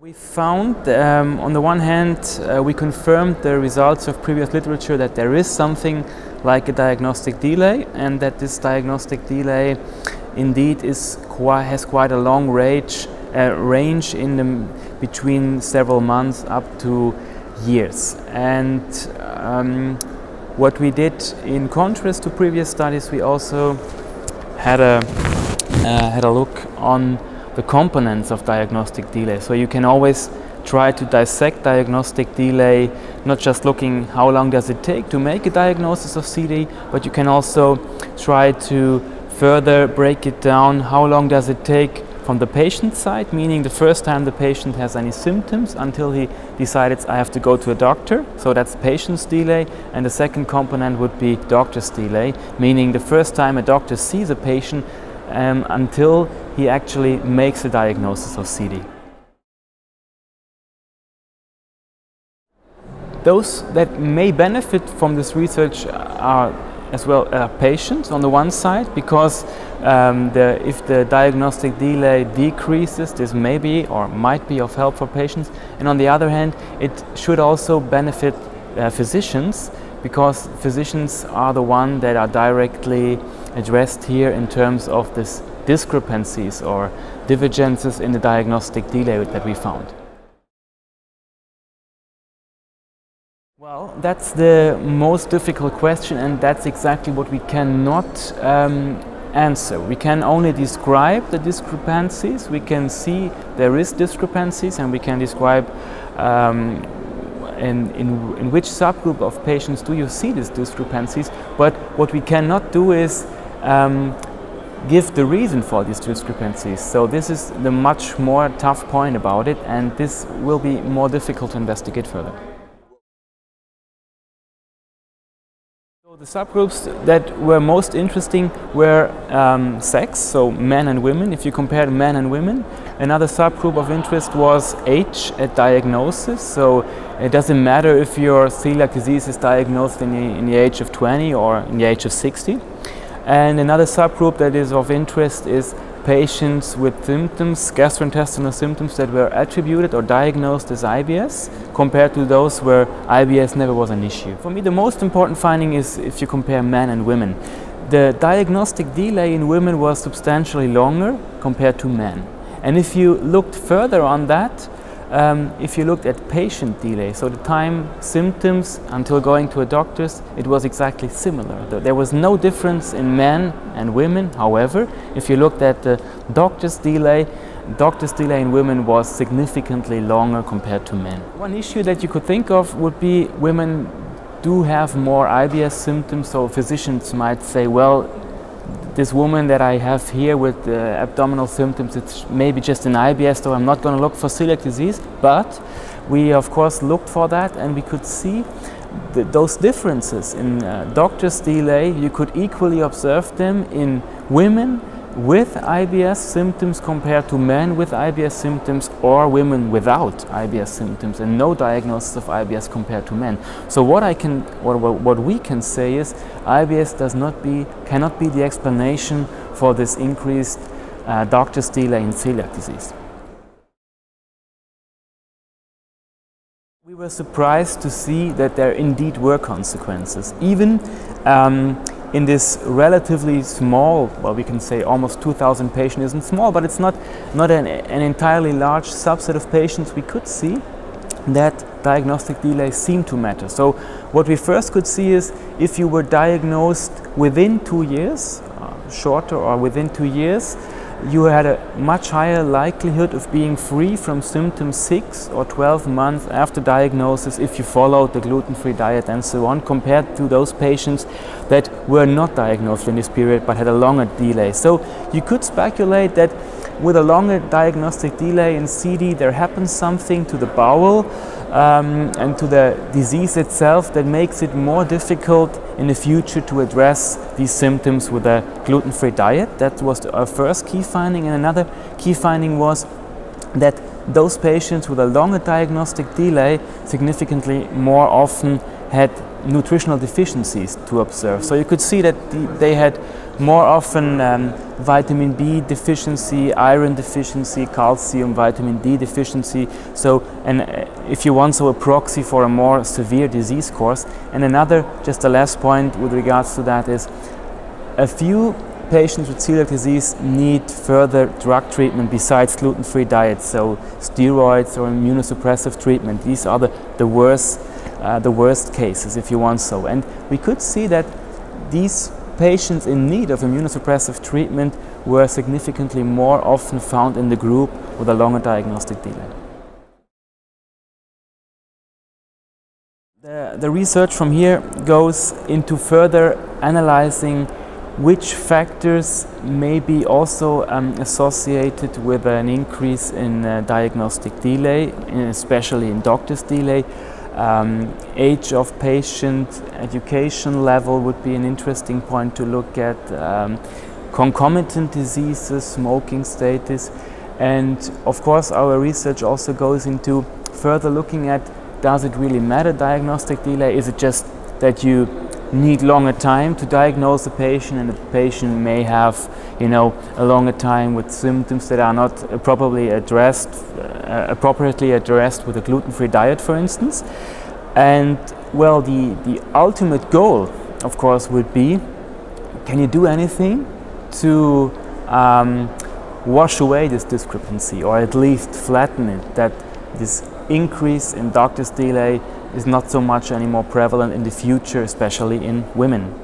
We found, um, on the one hand, uh, we confirmed the results of previous literature that there is something like a diagnostic delay, and that this diagnostic delay indeed is has quite a long range, uh, range in the, between several months up to years. And um, what we did, in contrast to previous studies, we also had a uh, had a look on the components of diagnostic delay. So you can always try to dissect diagnostic delay, not just looking how long does it take to make a diagnosis of CD, but you can also try to further break it down. How long does it take from the patient side, meaning the first time the patient has any symptoms until he decides I have to go to a doctor. So that's patient's delay. And the second component would be doctor's delay, meaning the first time a doctor sees a patient um, until he actually makes a diagnosis of CD. Those that may benefit from this research are as well uh, patients on the one side because um, the, if the diagnostic delay decreases this may be or might be of help for patients and on the other hand it should also benefit uh, physicians because physicians are the one that are directly addressed here in terms of this discrepancies or divergences in the diagnostic delay that we found. Well, that's the most difficult question and that's exactly what we cannot um, answer. We can only describe the discrepancies, we can see there is discrepancies and we can describe um, in, in, in which subgroup of patients do you see these discrepancies, but what we cannot do is um, give the reason for these discrepancies. So this is the much more tough point about it and this will be more difficult to investigate further. The subgroups that were most interesting were um, sex, so men and women, if you compare men and women. Another subgroup of interest was age at diagnosis, so it doesn't matter if your celiac disease is diagnosed in the, in the age of 20 or in the age of 60. And another subgroup that is of interest is patients with symptoms, gastrointestinal symptoms that were attributed or diagnosed as IBS compared to those where IBS never was an issue. For me, the most important finding is if you compare men and women. The diagnostic delay in women was substantially longer compared to men. And if you looked further on that, um, if you looked at patient delay, so the time symptoms until going to a doctor's, it was exactly similar. There was no difference in men and women. However, if you looked at the doctor's delay, doctor's delay in women was significantly longer compared to men. One issue that you could think of would be women do have more IBS symptoms, so physicians might say, well, this woman that I have here with the abdominal symptoms, it's maybe just an IBS, so I'm not going to look for celiac disease. But we, of course, looked for that and we could see those differences in uh, doctor's delay. You could equally observe them in women with IBS symptoms compared to men with IBS symptoms or women without IBS symptoms and no diagnosis of IBS compared to men. So what I can, what, what we can say is IBS does not be, cannot be the explanation for this increased uh, doctor's delay in celiac disease. We were surprised to see that there indeed were consequences, even um, in this relatively small, well, we can say almost 2,000 patients isn't small, but it's not, not an, an entirely large subset of patients, we could see that diagnostic delays seem to matter. So what we first could see is if you were diagnosed within two years, uh, shorter or within two years, you had a much higher likelihood of being free from symptoms 6 or 12 months after diagnosis if you followed the gluten-free diet and so on compared to those patients that were not diagnosed in this period but had a longer delay. So you could speculate that with a longer diagnostic delay in CD there happens something to the bowel um, and to the disease itself that makes it more difficult in the future to address these symptoms with a gluten-free diet. That was our first key finding. And another key finding was that those patients with a longer diagnostic delay significantly more often had nutritional deficiencies to observe. So you could see that they had more often um, vitamin B deficiency, iron deficiency, calcium, vitamin D deficiency. So, and uh, if you want, so a proxy for a more severe disease course. And another, just the last point with regards to that is a few patients with celiac disease need further drug treatment besides gluten-free diet, so steroids or immunosuppressive treatment. These are the, the worst uh, the worst cases, if you want so. And we could see that these patients in need of immunosuppressive treatment were significantly more often found in the group with a longer diagnostic delay. The, the research from here goes into further analyzing which factors may be also um, associated with an increase in uh, diagnostic delay, especially in doctor's delay. Um, age of patient, education level would be an interesting point to look at. Um, concomitant diseases, smoking status, and of course our research also goes into further looking at does it really matter diagnostic delay? Is it just that you need longer time to diagnose the patient and the patient may have you know a longer time with symptoms that are not properly addressed uh, appropriately addressed with a gluten-free diet for instance and well the the ultimate goal of course would be can you do anything to um, wash away this discrepancy or at least flatten it that this increase in doctor's delay is not so much anymore prevalent in the future, especially in women.